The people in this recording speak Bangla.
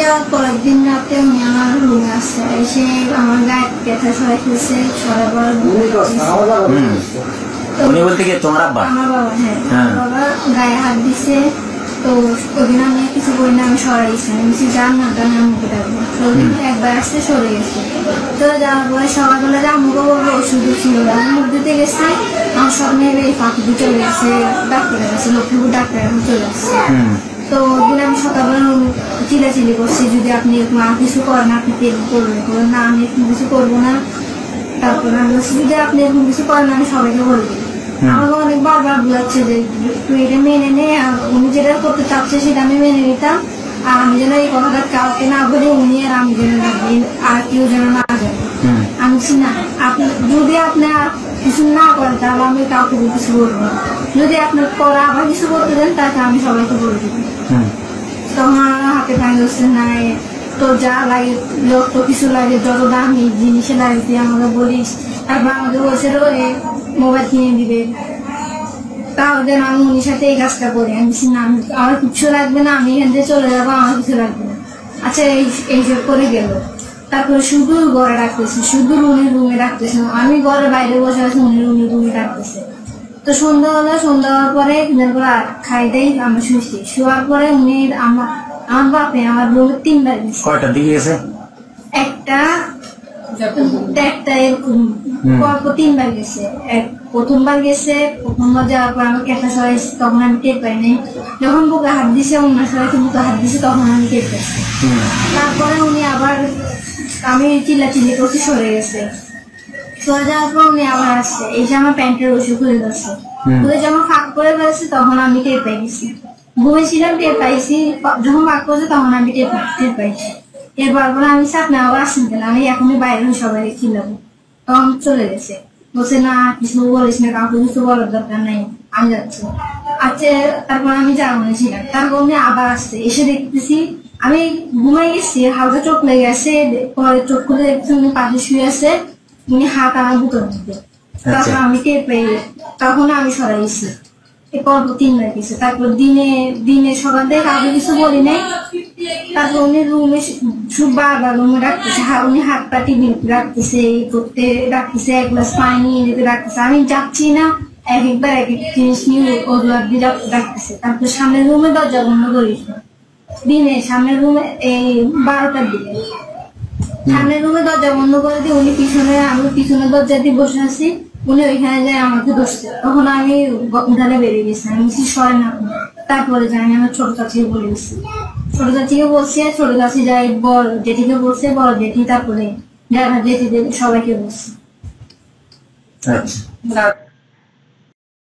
যাওয়ার পরের দিন রাতে উনি আমার রুমে আসছে। এসে আমার গায়ে ব্যথা সরাই ফেলছে সরাই পর উনি বলতে কি তোমার আব্বা? আমার বাবা হ্যাঁ। হ্যাঁ। বাবা গায়ে হাত দিছে। তো ওদিন আমি কিছু করি না আমি সরাইছি আমি বলছি যান না তাহলে আমি মুখে ডাকবো একবার আসতে সরে গেছে। তো যাওয়ার পরে সকালবেলা যে আম্মুকে বলব ওষুধ ছিল না আমি মুখ দিতে গেছি। আমার স্বপ্নে এই পাখি দিয়ে চলে গেছে ডাক্তারের কাছে। লক্ষ্মীপুর ডাক্তারের কাছে চলে আসছে। হুম। তো আমি সকালবেলা চিলাচিলি করছি যদি আপনি আর কিছু করেন আপনি এরকম করবেন। বললেন, না আমি এরকম কিছু করব না। তারপর আমি বলছি যদি আপনি এরকম কিছু করেন আমি সবাইকে বলব। আমাকে অনেক বারবার বোঝাচ্ছে যে তুই এটা মেনে নে আর উনি যেটা করতে চাচ্ছে সেটা আমি মেনে নিতাম। আর আমি যেন এই কথাটা কাউকে না বলি উনি আর আমি যেন না আর কেউ যেন না হুম। আমি না আপনি যদি আপনি আর কিছু না করেন তাহলে আমি কাউকে কিছু বলব না। যদি আপনি পরে আবার কিছু করতে দেন তাকে আমি সবাইকে বলে দেবো। তখন আমার হাতে পানি হচ্ছে না তো যা লাগে যত কিছু লাগে যত দামি জিনিসে লাগে তুই আমাকে বলিস। তারপর আমাকে বলছে রোয়ে মোবাইল কিনে দিবে। যেন আমি উনির সাথে এই কাজটা করি। আমি না আমার কিছু লাগবে না আমি এখান থেকে চলে যাব আমার কিছু লাগবে না। আচ্ছা এই এইসব করে গেল। তারপরে শুধু ঘরে রাখতেছে শুধু রুমে রুমে রাখতেছে আমি ঘরে বাইরে বসে আছি উনি রুমে রুমে রাখতেছে তো সন্ধ্যা হলো সন্ধ্যা হওয়ার পরে করে খাই দেই আমরা শুয়েছি শোয়ার পরে উনি আমার আমার বাপে আমার রুমে তিনবার গেছে। কয়টার দিকে গেছে? একটা একটা এরকম পরপর তিনবার গেছে। এক প্রথমবার গেছে প্রথমবার যাওয়ার পর আমার কেটা সরাইছে তখন আমি টের পাই নাই। যখন বুকে হাত দিছে অন্য সবাইকে বুকে হাত দিছে তখন আমি টের তারপরে উনি আবার আমি চিল্লা চিল্লি করতে সরে গেছে। সরে যাওয়ার পর উনি আবার আসছে। এই যে আমার প্যান্টের ওষুধ খুলে যাচ্ছে। খুলে যখন ফাঁক করে ফেলেছে তখন আমি টের পাই গেছি ঘুমেছিলাম টের পাইছি। যখন ফাঁক করেছে তখন আমি টের টের পাইছি। এরপর পরে আমি চাপ না আবার আসছেন কেন? আমি এখনই বাইরে সবাই চিল্লাবো। তখন চলে গেছে। বলছে না কিছু বলিস না কাউকে কিছু বলার দরকার নাই। আমি যাচ্ছি। আচ্ছা তারপর আমি যাব না ছিলাম তারপর উনি আবার আসছে। এসে দেখতেছি আমি ঘুমাই গেছি হালকা চোখ লেগে আছে পরে চোখ খুলে দেখছি উনি পাশে শুয়ে আছে উনি হাত আমার বুকের মধ্যে তখন আমি টের পেয়ে তখন আমি সরাইছি এরপর তিনবার গেছে। তারপর দিনে দিনে সকাল থেকে কাউকে কিছু বলি নাই। তারপর উনি রুমে বারবার রুমে রাখতেছে হা- উনি হাত পা টিভি রাখতেছে এই করতে রাখতেছে এক গ্লাস পানি যেতে রাখতেছে। আমি যাচ্ছি না এক একবার এক এক জিনিস নিয়ে ওগুলো দিয়ে রাখতেছে তারপর সামনের রুমে দরজা বন্ধ করিস দিনে সামনের রুমে এই বারোটার দিকে। সামনের রুমে দরজা বন্ধ করে দিয়ে উনি পিছনে আমি পিছনে দরজা দিয়ে বসে আছি। উনি ওইখানে যায় আমাকে বসতে তখন আমি উঠানে বেরিয়ে গেছি। আমি বলছি সরেন আপনি তারপরে যাই আমি আমার ছোট চাচিকে বলে গেছি ছোট চাচিকে বলছি আর ছোট চাচি যাই বড় জেঠিকে বলছে বড় জেঠি তারপরে যারা জেঠি সবাইকে বলছি। আচ্ছা।